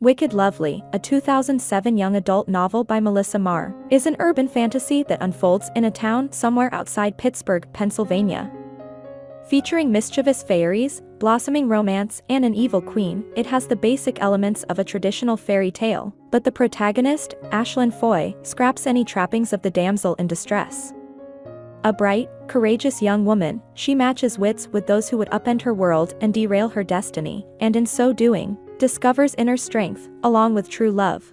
Wicked Lovely, a 2007 young adult novel by Melissa Marr, is an urban fantasy that unfolds in a town somewhere outside Pittsburgh, Pennsylvania. Featuring mischievous fairies, blossoming romance, and an evil queen, it has the basic elements of a traditional fairy tale, but the protagonist, Aislinn Foy, scraps any trappings of the damsel in distress. A bright, courageous young woman, she matches wits with those who would upend her world and derail her destiny, and in so doing, discovers inner strength, along with true love.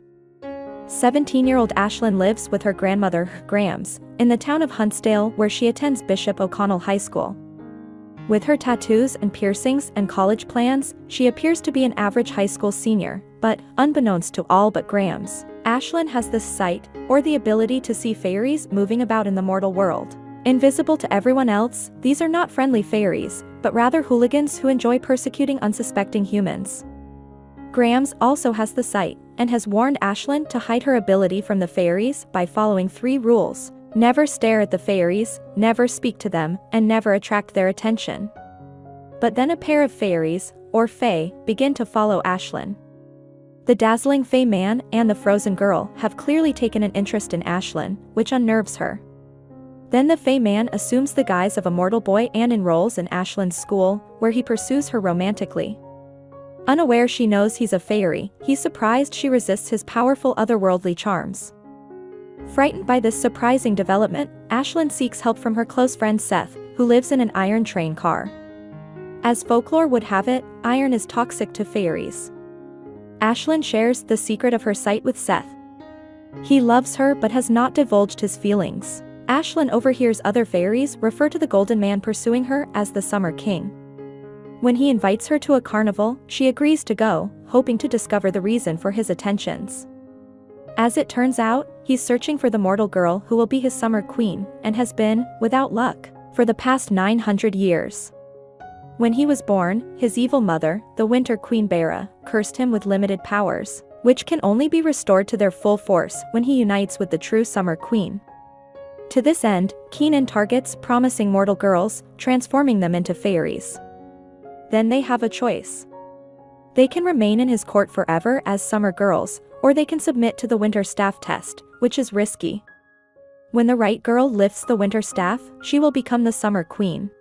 17-year-old Aislinn lives with her grandmother, Grams, in the town of Huntsdale where she attends Bishop O'Connell High School. With her tattoos and piercings and college plans, she appears to be an average high school senior, but, unbeknownst to all but Grams, Aislinn has this sight, or the ability to see fairies moving about in the mortal world. Invisible to everyone else, these are not friendly fairies, but rather hooligans who enjoy persecuting unsuspecting humans. Grams also has the sight, and has warned Aislinn to hide her ability from the fairies by following three rules. Never stare at the fairies, never speak to them, and never attract their attention. But then a pair of fairies, or fae, begin to follow Aislinn. The dazzling Fey man and the frozen girl have clearly taken an interest in Aislinn, which unnerves her. Then the Fey man assumes the guise of a mortal boy and enrolls in Aislinn's school, where he pursues her romantically. Unaware she knows he's a fairy, he's surprised she resists his powerful otherworldly charms. Frightened by this surprising development, Aislinn seeks help from her close friend Seth, who lives in an iron train car. As folklore would have it, iron is toxic to fairies. Aislinn shares the secret of her sight with Seth. He loves her but has not divulged his feelings. Aislinn overhears other fairies refer to the Golden Man pursuing her as the Summer King. When he invites her to a carnival, she agrees to go, hoping to discover the reason for his attentions. As it turns out, he's searching for the mortal girl who will be his summer queen, and has been, without luck, for the past 900 years. When he was born, his evil mother, the Winter Queen Beira, cursed him with limited powers, which can only be restored to their full force when he unites with the true Summer Queen. To this end, Keenan targets promising mortal girls, transforming them into fairies then they have a choice. They can remain in his court forever as summer girls, or they can submit to the winter staff test, which is risky. When the right girl lifts the winter staff, she will become the summer queen.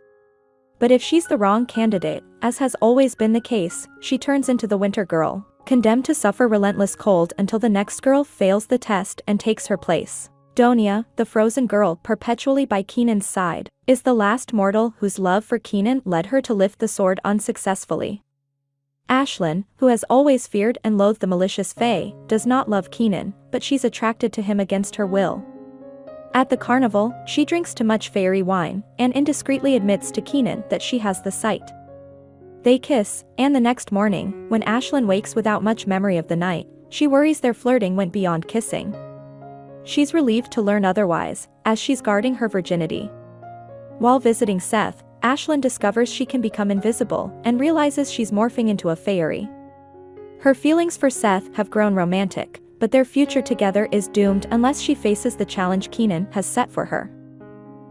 But if she's the wrong candidate, as has always been the case, she turns into the winter girl, condemned to suffer relentless cold until the next girl fails the test and takes her place. Donia, the frozen girl perpetually by Keenan's side, is the last mortal whose love for Keenan led her to lift the sword unsuccessfully. Aislinn, who has always feared and loathed the malicious Fae, does not love Keenan, but she's attracted to him against her will. At the carnival, she drinks too much fairy wine, and indiscreetly admits to Keenan that she has the sight. They kiss, and the next morning, when Aislinn wakes without much memory of the night, she worries their flirting went beyond kissing. She's relieved to learn otherwise, as she's guarding her virginity. While visiting Seth, Aislinn discovers she can become invisible and realizes she's morphing into a fairy. Her feelings for Seth have grown romantic, but their future together is doomed unless she faces the challenge Keenan has set for her.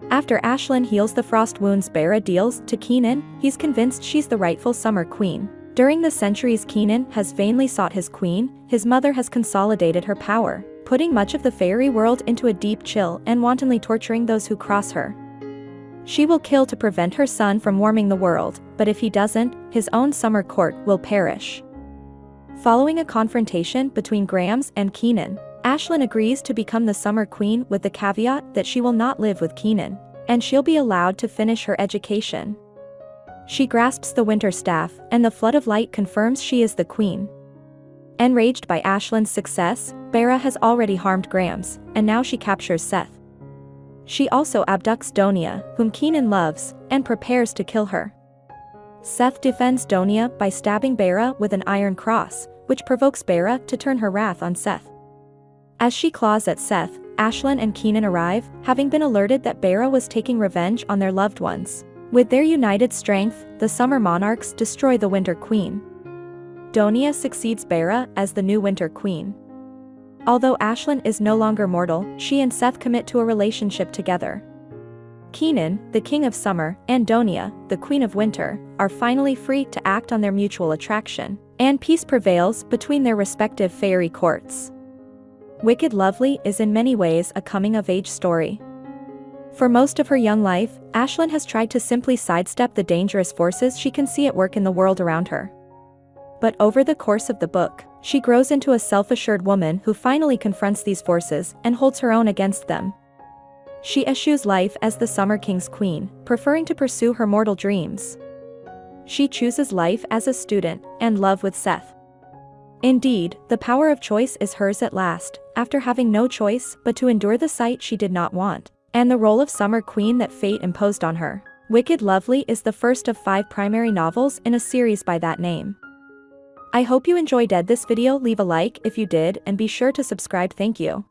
After Aislinn heals the frost wounds Beira deals to Keenan, he's convinced she's the rightful summer queen. During the centuries Keenan has vainly sought his queen, his mother has consolidated her power, putting much of the fairy world into a deep chill and wantonly torturing those who cross her. She will kill to prevent her son from warming the world, but if he doesn't, his own summer court will perish. Following a confrontation between Grams and Keenan, Aislinn agrees to become the summer queen with the caveat that she will not live with Keenan, and she'll be allowed to finish her education. She grasps the winter staff, and the flood of light confirms she is the queen. Enraged by Aislinn's success, Beira has already harmed Grams, and now she captures Seth. She also abducts Donia, whom Keenan loves, and prepares to kill her. Seth defends Donia by stabbing Beira with an iron cross, which provokes Beira to turn her wrath on Seth. As she claws at Seth, Aislinn and Keenan arrive, having been alerted that Beira was taking revenge on their loved ones. With their united strength, the Summer Monarchs destroy the Winter Queen. Donia succeeds Beira as the new Winter Queen. Although Aislinn is no longer mortal, she and Seth commit to a relationship together. Keenan, the King of Summer, and Donia, the Queen of Winter, are finally free to act on their mutual attraction, and peace prevails between their respective fairy courts. Wicked Lovely is in many ways a coming-of-age story. For most of her young life, Aislinn has tried to simply sidestep the dangerous forces she can see at work in the world around her. But over the course of the book, she grows into a self-assured woman who finally confronts these forces and holds her own against them. She eschews life as the Summer King's queen, preferring to pursue her mortal dreams. She chooses life as a student and love with Seth. Indeed, the power of choice is hers at last, after having no choice but to endure the sight she did not want, and the role of Summer Queen that fate imposed on her. Wicked Lovely is the first of five primary novels in a series by that name. I hope you enjoyed this video leave a like if you did and be sure to subscribe thank you.